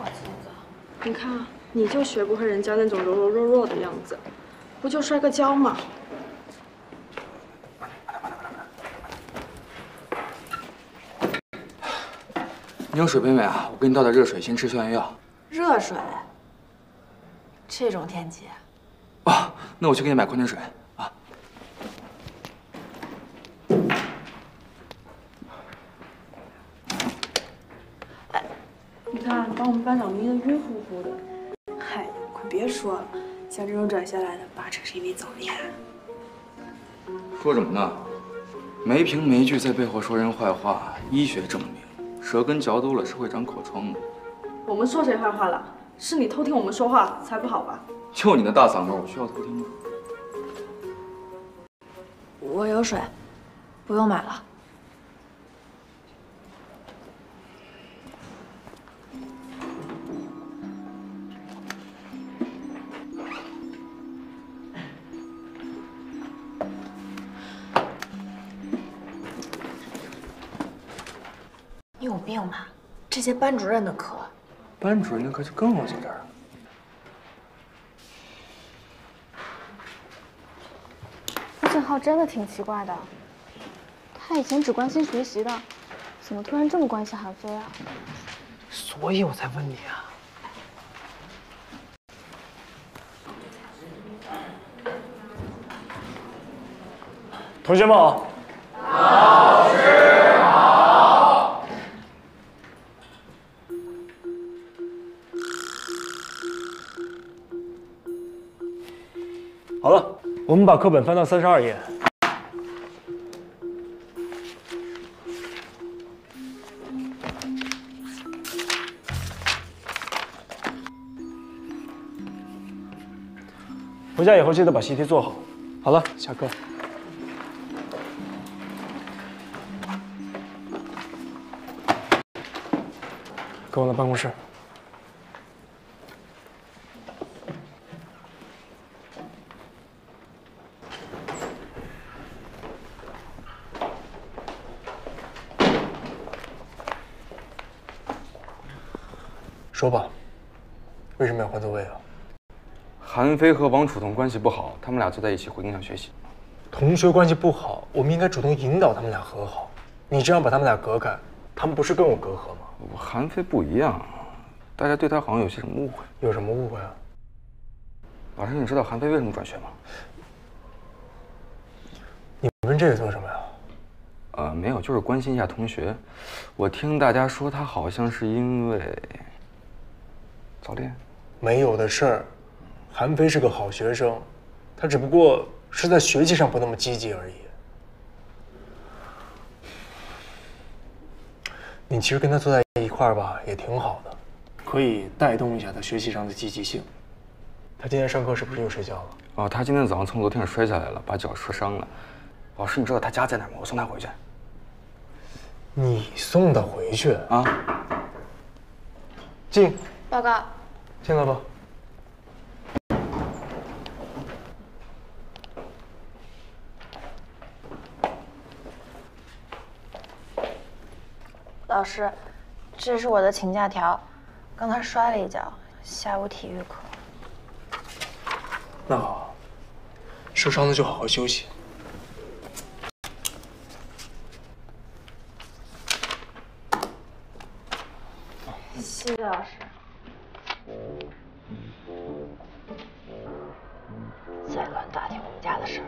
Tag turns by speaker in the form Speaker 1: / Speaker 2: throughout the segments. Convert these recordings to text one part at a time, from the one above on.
Speaker 1: 我这个。
Speaker 2: 你看啊，你就学不会人家那种柔柔弱弱的样子，不就摔个跤吗？
Speaker 3: 你有水杯没啊？我给你倒点热水，先吃消炎药。
Speaker 1: 热水？这种天气？
Speaker 3: 哦，那我去给你买矿泉水啊。
Speaker 2: 你看，把我们班长迷得晕乎乎的。
Speaker 4: 嗨，快别说了，像这种转下来的，八成是因为早恋。
Speaker 3: 说什么呢？没凭没据在背后说人坏话，医学证明，舌根嚼多了是会长口疮的。
Speaker 2: 我们说谁坏话了？是你偷听我们说话才不好吧？
Speaker 3: 就你那大嗓门，我需要偷听吗？
Speaker 1: 我有水，不用买了。你有病吧？这节班主任的课。
Speaker 3: 班主任的课就更要紧点儿。
Speaker 5: 付信浩真的挺奇怪的，他以前只关心学习的，怎么突然这么关心韩飞啊？
Speaker 6: 所以我才问你啊。同学们好。好了，我们把课本翻到三十二页。回家以后记得把习题做好。好了，下课。跟我到办公室。说吧，为什么要换座位啊？
Speaker 3: 韩飞和王楚彤关系不好，他们俩坐在一起会影响学习。
Speaker 6: 同学关系不好，我们应该主动引导他们俩和好。你这样把他们俩隔开，他们不是跟我隔阂吗？
Speaker 3: 韩飞不一样，大家对他好像有些什么误会。
Speaker 6: 有什么误会啊？
Speaker 3: 老师，你知道韩飞为什么转学吗？
Speaker 6: 你问这个做什么呀？
Speaker 3: 呃，没有，就是关心一下同学。我听大家说他好像是因为早恋。
Speaker 6: 没有的事儿。韩飞是个好学生，他只不过是在学习上不那么积极而已。你其实跟他坐在一块儿吧，也挺好的，可以带动一下他学习上的积极性。他今天上课是不是又睡觉了？
Speaker 3: 哦，他今天早上从楼梯上摔下来了，把脚摔伤了。老师，你知道他家在哪吗？我送他回去。
Speaker 6: 你送他回去
Speaker 3: 啊？
Speaker 6: 进。
Speaker 5: 报告。
Speaker 6: 进来吧。
Speaker 1: 老师，这是我的请假条，刚才摔了一跤，下午体育课。
Speaker 6: 那好，受伤了就好好休息。
Speaker 1: 谢谢老师。再乱打听我们家的事儿，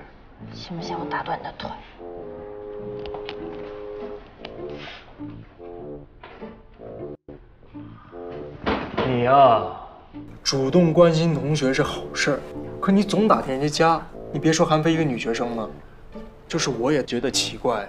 Speaker 1: 信不信我打断你的腿？
Speaker 6: 你呀，主动关心同学是好事儿，可你总打听人家家，你别说韩飞一个女学生了，就是我也觉得奇怪。